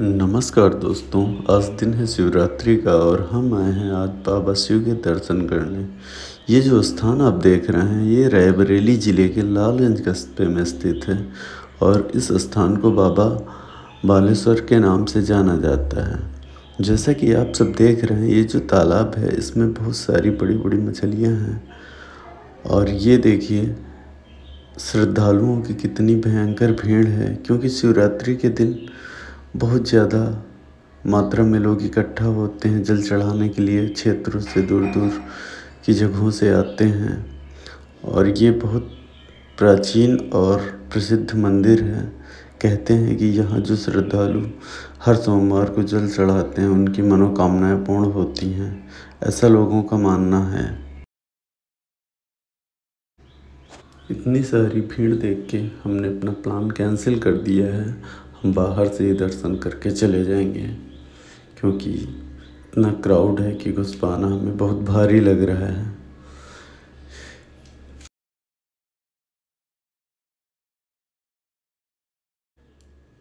नमस्कार दोस्तों, आज दिन है शिवरात्रि का और हम आए हैं आज बाबा शिव के दर्शन करने। ये जो स्थान आप देख रहे हैं, ये रायबरेली ज़िले के लालगंज कस्बे में स्थित है और इस स्थान को बाबा बालेश्वर के नाम से जाना जाता है। जैसा कि आप सब देख रहे हैं, ये जो तालाब है, इसमें बहुत सारी बड़ी बड़ी मछलियाँ हैं। और ये देखिए, श्रद्धालुओं की कितनी भयंकर भीड़ है, क्योंकि शिवरात्रि के दिन बहुत ज़्यादा मात्रा में लोग इकट्ठा होते हैं जल चढ़ाने के लिए क्षेत्रों से दूर दूर की जगहों से आते हैं। और ये बहुत प्राचीन और प्रसिद्ध मंदिर है। कहते हैं कि यहाँ जो श्रद्धालु हर सोमवार को जल चढ़ाते हैं, उनकी मनोकामनाएँ पूर्ण होती हैं। ऐसा लोगों का मानना है। इतनी सारी भीड़ देख के हमने अपना प्लान कैंसिल कर दिया है। बाहर से ही दर्शन करके चले जाएँगे, क्योंकि इतना क्राउड है कि घुस पाना हमें बहुत भारी लग रहा है।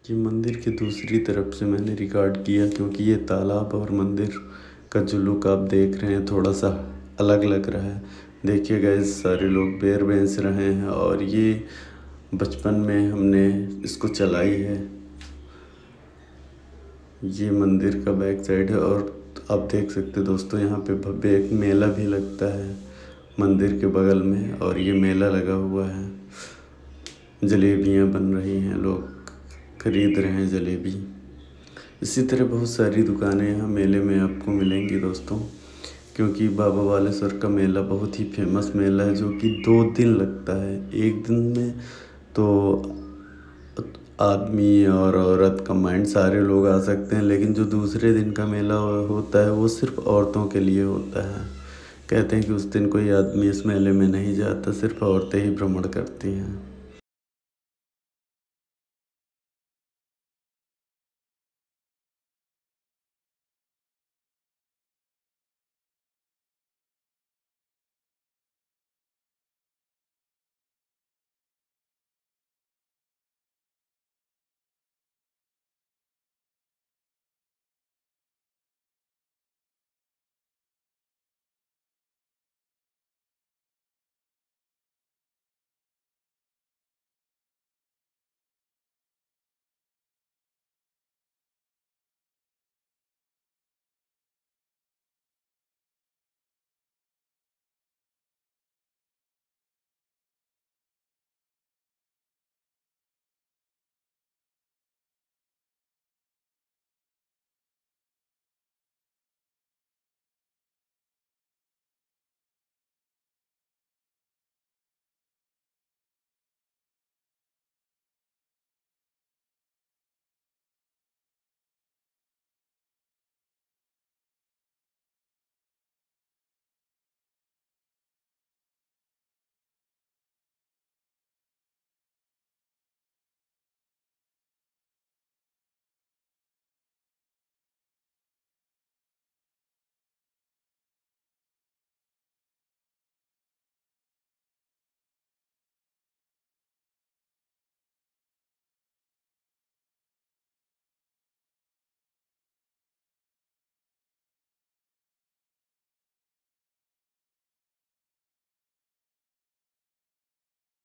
ये मंदिर के दूसरी तरफ़ से मैंने रिकॉर्ड किया, क्योंकि ये तालाब और मंदिर का जो लुक आप देख रहे हैं, थोड़ा सा अलग लग रहा है। देखिए गए सारे लोग बेर बेंच रहे हैं और ये बचपन में हमने इसको चलाई है। ये मंदिर का बैक साइड है और आप देख सकते हैं दोस्तों, यहाँ पे भव्य एक मेला भी लगता है मंदिर के बगल में और ये मेला लगा हुआ है। जलेबियाँ बन रही हैं, लोग खरीद रहे हैं जलेबी। इसी तरह बहुत सारी दुकानें यहाँ मेले में आपको मिलेंगी दोस्तों, क्योंकि बाबा बालेश्वर का मेला बहुत ही फ़ेमस मेला है, जो कि दो दिन लगता है, एक दिन में तो आदमी और औरत माइंड सारे लोग आ सकते हैं, लेकिन जो दूसरे दिन का मेला होता है, वो सिर्फ़ औरतों के लिए होता है। कहते हैं कि उस दिन कोई आदमी इस मेले में नहीं जाता, सिर्फ़ औरतें ही भ्रमण करती हैं।